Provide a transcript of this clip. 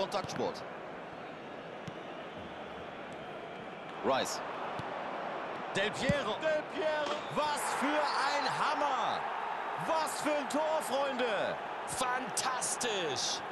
Kontaktsport. Rice. Del Piero. Del Piero. Was für ein Hammer. Was für ein Tor, Freunde. Fantastisch.